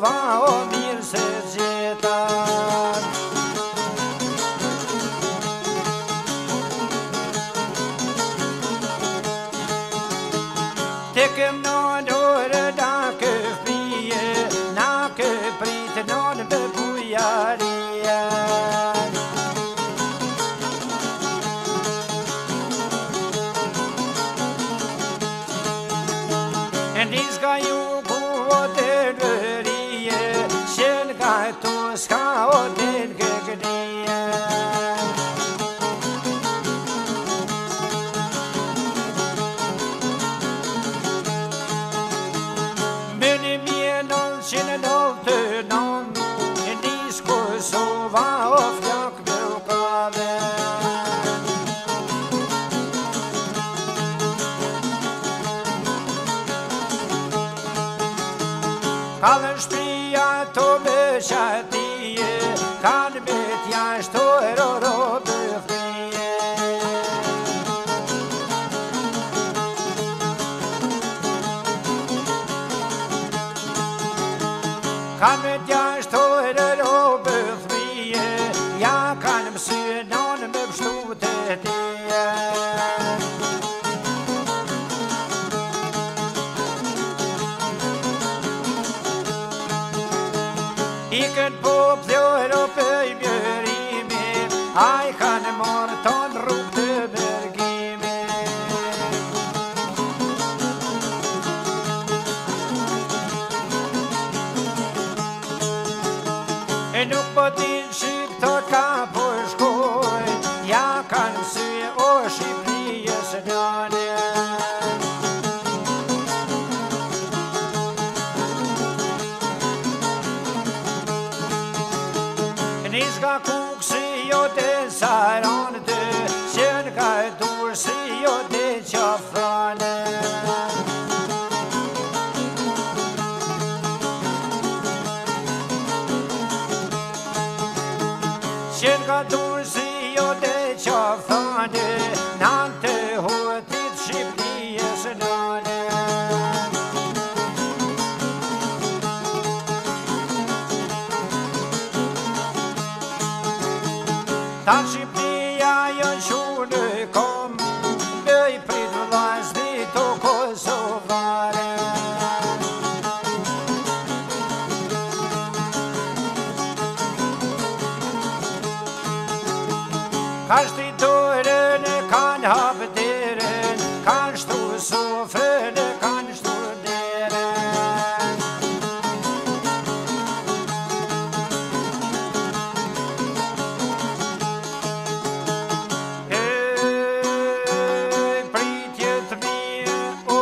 cova o mil secetar. Take him on, va o fjak dhe o kade Ka dhe shpia to me shatije Ka në betja shto eroro të thije Aj kanë morë ton rrugë të bërgimi E nuk po ti në të ka po shkoj Ja kanë syë o shqipnijës nane Nis ka kërë Jo te të Qen ka tursi Jo te qafrane Qen ka tursi Jo te qafrane Nante huetit shqipt Ta Shqipnia jo shurë në komë, Në i pritë ditë të Kosovare Ka shtë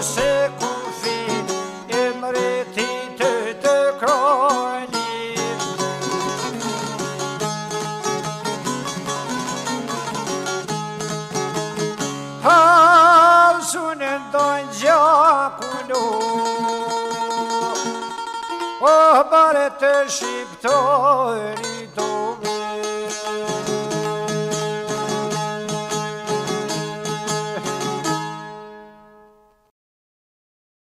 Se ku e mreti të të Ha, sunë në dojnë gjapu nuk O, po bërë të shqiptorit vë